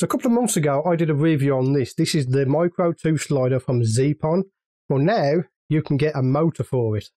So a couple of months ago, I did a review on this. This is the Micro 2 slider from Zeapon. Well, now you can get a motor for it.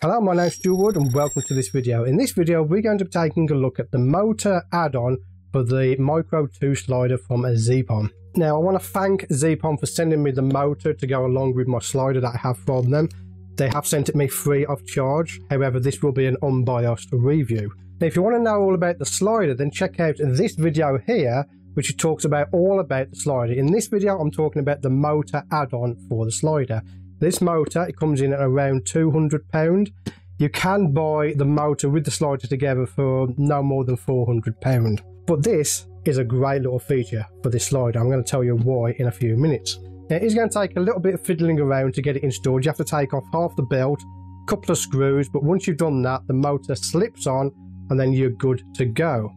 Hello, my name is Stewart Wood and welcome to this video. In this video, we're going to be taking a look at the motor add-on for the Micro 2 slider from Zeapon. Now, I want to thank Zeapon for sending me the motor to go along with my slider that I have from them. They have sent it me free of charge, however this will be an unbiased review. Now if you want to know all about the slider then check out this video here which talks about all about the slider. In this video I'm talking about the motor add-on for the slider. This motor it comes in at around £200. You can buy the motor with the slider together for no more than £400. But this is a great little feature for this slider. I'm going to tell you why in a few minutes. It is going to take a little bit of fiddling around to get it installed. You have to take off half the belt, a couple of screws, but once you've done that, the motor slips on and then you're good to go.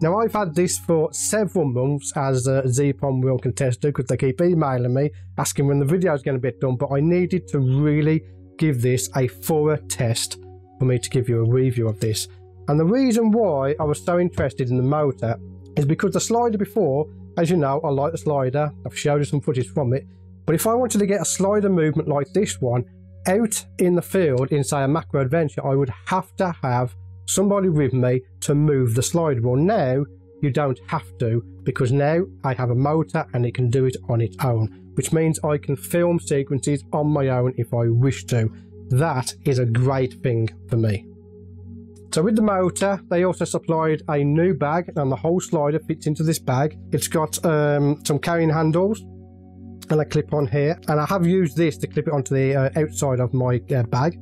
Now I've had this for several months as uh, Zeapon will contest because they keep emailing me asking when the video is going to be done but I needed to really give this a thorough test for me to give you a review of this. And the reason why I was so interested in the motor is because the slider before as you know, I like the slider. I've showed you some footage from it. But if I wanted to get a slider movement like this one out in the field in, say, a macro adventure, I would have to have somebody with me to move the slider. Well, now you don't have to because now I have a motor and it can do it on its own, which means I can film sequences on my own if I wish to. That is a great thing for me. So with the motor, they also supplied a new bag and the whole slider fits into this bag. It's got um, some carrying handles and a clip on here. And I have used this to clip it onto the uh, outside of my uh, bag.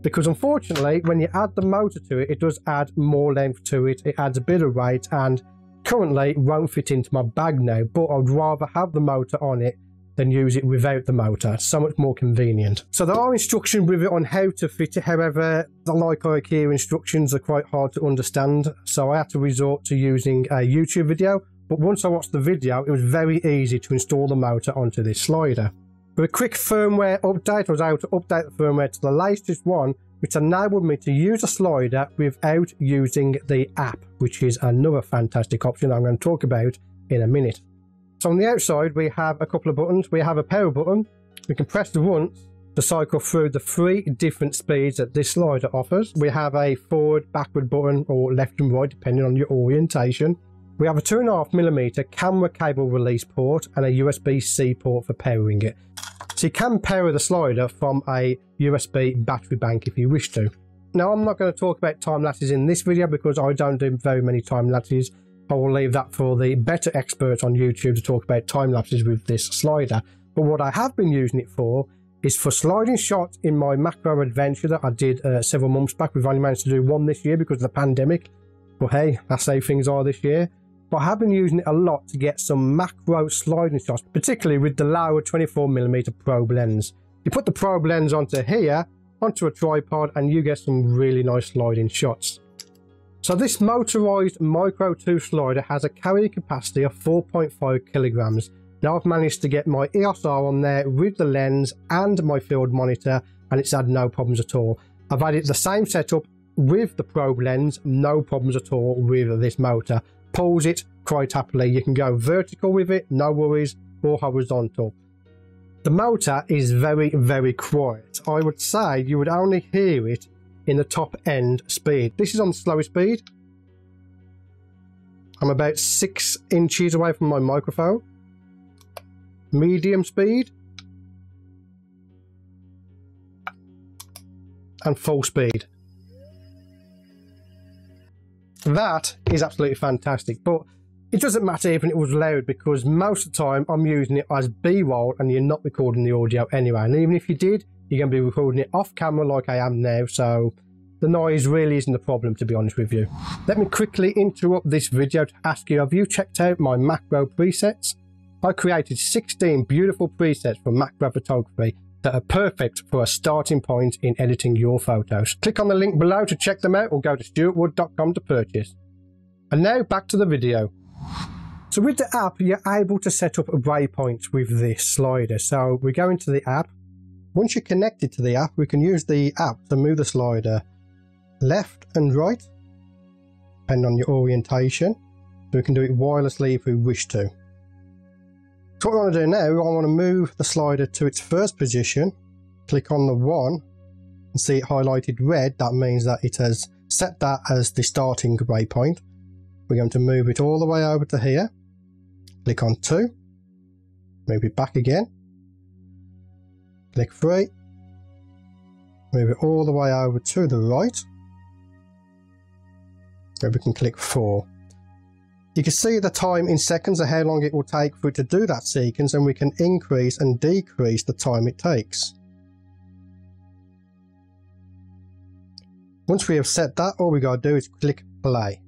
Because unfortunately, when you add the motor to it, it does add more length to it. It adds a bit of weight and currently it won't fit into my bag now. But I'd rather have the motor on it than use it without the motor. So much more convenient. So there are instructions with it on how to fit it. However, the like IKEA instructions are quite hard to understand. So I had to resort to using a YouTube video. But once I watched the video, it was very easy to install the motor onto this slider. With a quick firmware update, I was able to update the firmware to the latest one, which enabled me to use a slider without using the app, which is another fantastic option I'm going to talk about in a minute. So on the outside, we have a couple of buttons. We have a power button. We can press the once to cycle through the three different speeds that this slider offers. We have a forward, backward button or left and right, depending on your orientation. We have a 2.5mm camera cable release port and a USB-C port for powering it. So you can power the slider from a USB battery bank if you wish to. Now I'm not going to talk about time lapses in this video because I don't do very many time lapses I will leave that for the better experts on YouTube to talk about time lapses with this slider. But what I have been using it for is for sliding shots in my macro adventure that I did uh, several months back. We've only managed to do one this year because of the pandemic. But hey, that's how things are this year. But I have been using it a lot to get some macro sliding shots, particularly with the Laowa 24mm probe lens. You put the probe lens onto here, onto a tripod, and you get some really nice sliding shots. So this motorized Micro 2 slider has a carrying capacity of 4.5 kilograms. Now I've managed to get my EOS R on there with the lens and my field monitor and it's had no problems at all. I've had it the same setup with the probe lens, no problems at all with this motor. Pulls it quite happily. You can go vertical with it, no worries, or horizontal. The motor is very, very quiet. I would say you would only hear it in the top end speed. This is on slower speed. I'm about six inches away from my microphone. Medium speed. And full speed. That is absolutely fantastic, but it doesn't matter even if it was loud because most of the time I'm using it as B-roll and you're not recording the audio anyway. And even if you did, you're going to be recording it off camera like I am now, so the noise really isn't a problem to be honest with you. Let me quickly interrupt this video to ask you, have you checked out my macro presets? I created 16 beautiful presets for macro photography that are perfect for a starting point in editing your photos. Click on the link below to check them out or go to stewartwood.com to purchase. And now back to the video. So with the app, you're able to set up waypoints with this slider. So we go into the app Once you're connected to the app, we can use the app to move the slider left and right, depending on your orientation. So we can do it wirelessly if we wish to. So what we want to do now, I want to move the slider to its first position, click on the one, and see it highlighted red. That means that it has set that as the starting waypoint. We're going to move it all the way over to here, click on two, move it back again, click three, move it all the way over to the right, then we can click 4. You can see the time in seconds of how long it will take for it to do that sequence and we can increase and decrease the time it takes. Once we have set that, all we gotta do is click play.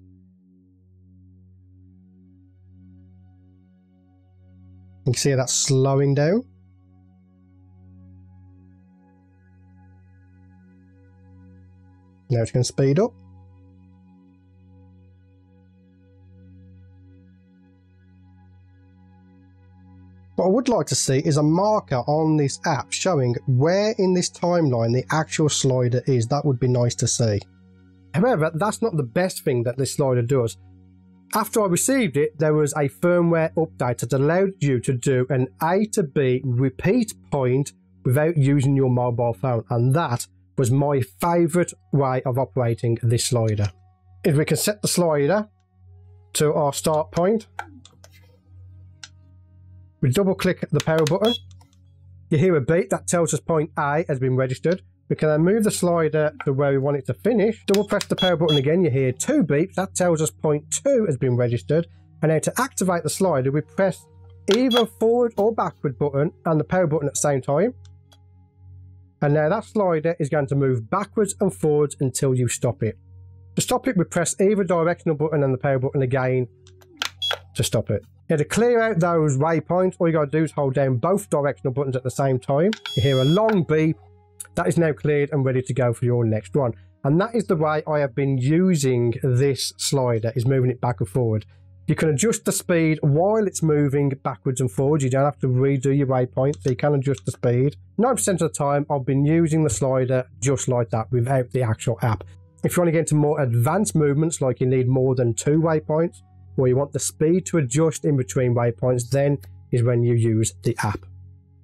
You can see that's slowing down. Now it's going to speed up. What I would like to see is a marker on this app showing where in this timeline the actual slider is. That would be nice to see. However, that's not the best thing that this slider does. After I received it, there was a firmware update that allowed you to do an A to B repeat point without using your mobile phone, and that was my favourite way of operating this slider. If we can set the slider to our start point, we double click the power button. You hear a beep that tells us point A has been registered. We can then move the slider to where we want it to finish. Double press the power button again. You hear two beeps. That tells us point 2 has been registered. And now to activate the slider, we press either forward or backward button and the power button at the same time. And now that slider is going to move backwards and forwards until you stop it. To stop it, we press either directional button and the power button again to stop it. Now to clear out those waypoints, all you got to do is hold down both directional buttons at the same time. You hear a long beep. That is now cleared and ready to go for your next one. And that is the way I have been using this slider, is moving it back and forward. You can adjust the speed while it's moving backwards and forwards. You don't have to redo your waypoint, so you can adjust the speed. 9% of the time, I've been using the slider just like that without the actual app. If you want to get into more advanced movements, like you need more than two waypoints, or you want the speed to adjust in between waypoints, then is when you use the app.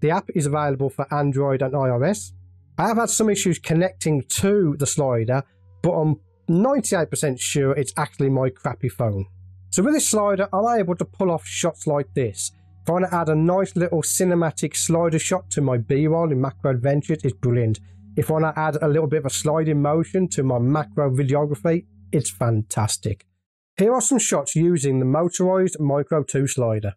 The app is available for Android and iOS. I have had some issues connecting to the slider, but I'm 98% sure it's actually my crappy phone. So with this slider, I'm able to pull off shots like this. If I want to add a nice little cinematic slider shot to my B-roll in Macro Adventures, it's brilliant. If I want to add a little bit of a sliding motion to my macro videography, it's fantastic. Here are some shots using the motorized Micro 2 slider.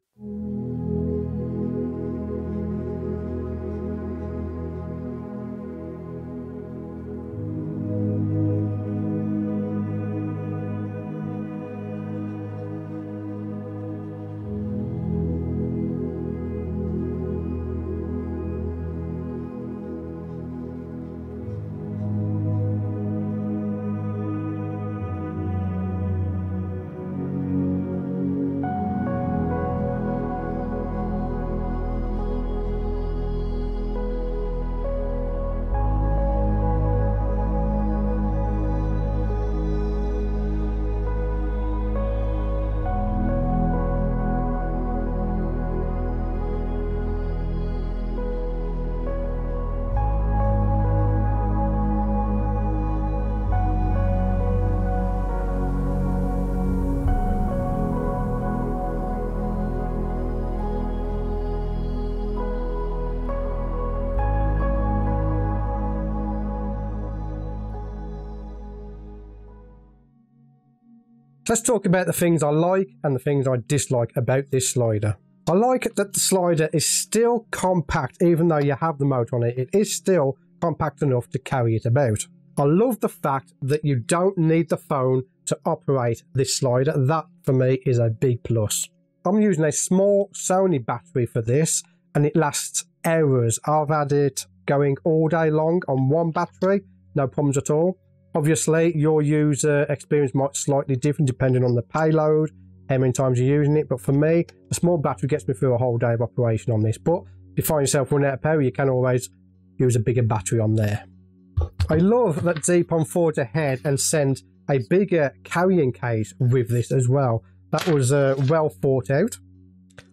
Let's talk about the things I like and the things I dislike about this slider. I like that the slider is still compact even though you have the motor on it. It is still compact enough to carry it about. I love the fact that you don't need the phone to operate this slider. That for me is a big plus. I'm using a small Sony battery for this and it lasts hours. I've had it going all day long on one battery, no problems at all. Obviously, your user experience might slightly different depending on the payload, how many times you're using it. But for me, a small battery gets me through a whole day of operation on this. But if you find yourself running out of power, you can always use a bigger battery on there. I love that Zeapon forged ahead and sent a bigger carrying case with this as well. That was uh, well thought out.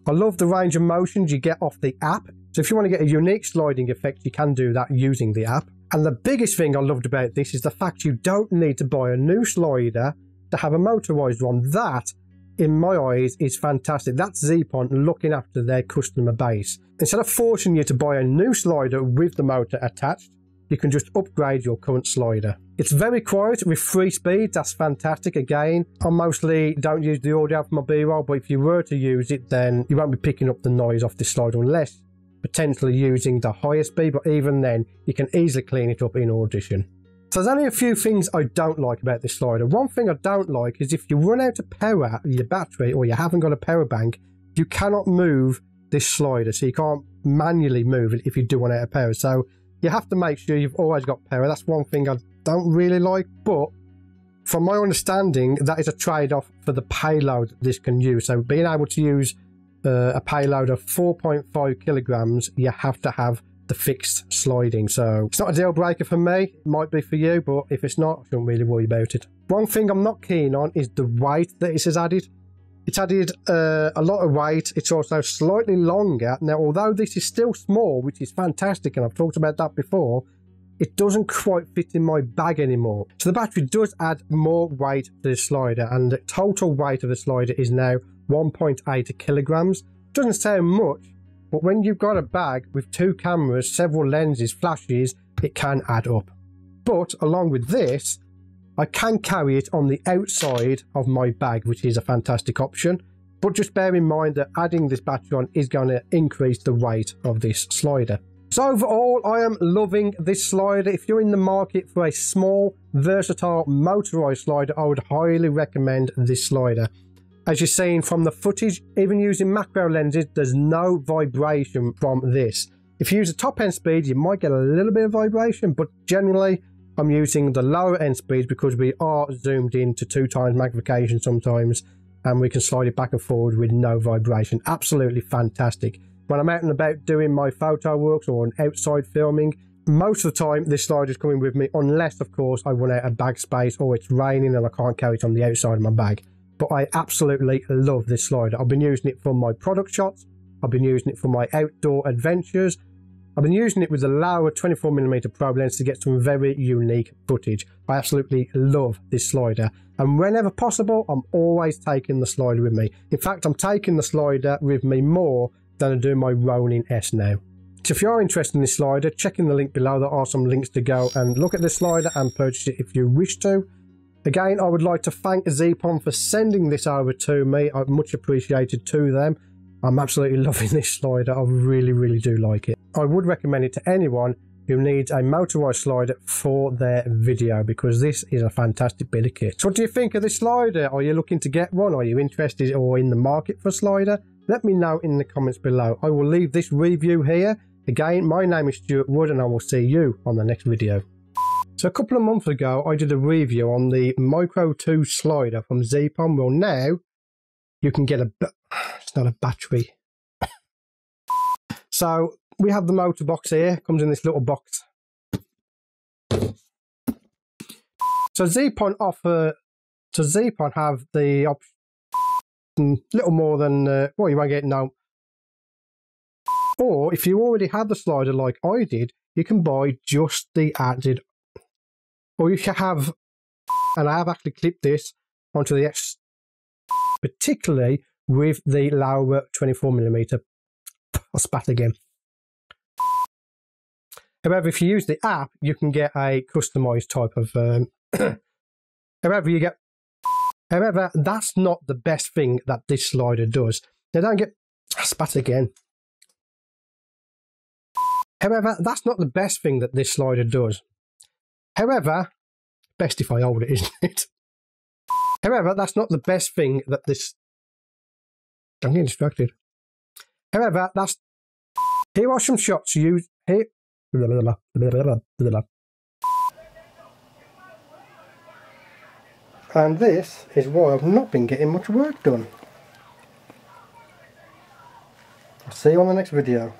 I love the range of motions you get off the app. So if you want to get a unique sliding effect, you can do that using the app. And the biggest thing I loved about this is the fact you don't need to buy a new slider to have a motorized one. That, in my eyes, is fantastic. That's Zeapon looking after their customer base. Instead of forcing you to buy a new slider with the motor attached, you can just upgrade your current slider. It's very quiet with free speed, that's fantastic. Again, I mostly don't use the audio for my B-roll, but if you were to use it, then you won't be picking up the noise off this slider unless potentially using the higher speed, but even then, you can easily clean it up in Audition. So there's only a few things I don't like about this slider. One thing I don't like is if you run out of power your battery or you haven't got a power bank, you cannot move this slider. So you can't manually move it if you do run out of power. So you have to make sure you've always got power. That's one thing I don't really like, but from my understanding, that is a trade-off for the payload this can use. So being able to use uh, a payload of 4.5 kilograms, you have to have the fixed sliding. So it's not a deal breaker for me. It might be for you, but if it's not, I shouldn't really worry about it. One thing I'm not keen on is the weight that it has added. It's added uh, a lot of weight. It's also slightly longer. Now, although this is still small, which is fantastic, and I've talked about that before, it doesn't quite fit in my bag anymore. So the battery does add more weight to the slider, and the total weight of the slider is now 1.8 kilograms. Doesn't sound much, but when you've got a bag with two cameras, several lenses, flashes, it can add up. But along with this, I can carry it on the outside of my bag, which is a fantastic option. But just bear in mind that adding this battery on is going to increase the weight of this slider. So overall, I am loving this slider. If you're in the market for a small, versatile, motorized slider, I would highly recommend this slider. As you're seeing from the footage, even using macro lenses, there's no vibration from this. If you use a top end speed, you might get a little bit of vibration, but generally, I'm using the lower end speeds because we are zoomed in to two times magnification sometimes and we can slide it back and forward with no vibration. Absolutely fantastic. When I'm out and about doing my photo works or on outside filming, most of the time this slider is coming with me unless of course I run out of bag space or it's raining and I can't carry it on the outside of my bag. But I absolutely love this slider. I've been using it for my product shots, I've been using it for my outdoor adventures, I've been using it with the Laowa 24mm probe lens to get some very unique footage. I absolutely love this slider and whenever possible I'm always taking the slider with me. In fact I'm taking the slider with me more than I do my Ronin S now. So if you are interested in this slider, check in the link below. There are some links to go and look at this slider and purchase it if you wish to. Again, I would like to thank Zeapon for sending this over to me. I much appreciated to them. I'm absolutely loving this slider. I really, really do like it. I would recommend it to anyone who needs a motorized slider for their video because this is a fantastic bit of kit. So what do you think of this slider? Are you looking to get one? Are you interested or in the market for a slider? Let me know in the comments below. I will leave this review here. Again, my name is Stewart Wood and I will see you on the next video. So a couple of months ago, I did a review on the Micro 2 slider from Zeapon. Well, now you can get a... It's not a battery. so we have the motor box here. Comes in this little box. So Zeapon offer... So Zeapon have the option... Little more than... Uh, well, you won't get no... Or if you already had the slider like I did, you can buy just the added or if you have, and I have actually clipped this onto the X, particularly with the Laowa 24mm. I'll spat again. However, if you use the app, you can get a customized type of. Um, however, you get. However, that's not the best thing that this slider does. Now, don't get. I spat again. However, that's not the best thing that this slider does. However, best if I hold it, isn't it? However, that's not the best thing that this. I'm getting distracted. However, that's. Here are some shots used. Here. And this is why I've not been getting much work done. I'll see you on the next video.